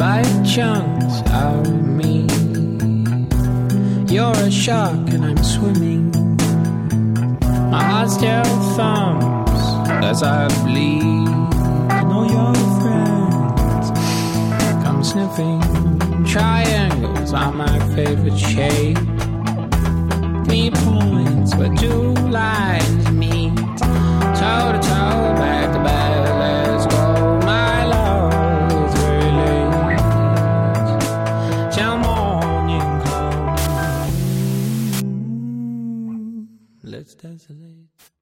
like chunks of me. You're a shark and I'm swimming. My heart still thumps as I bleed. And all your friends come sniffing. Triangles are my favorite shape. Three points where two lines Till morning comes. Let's dance desolate.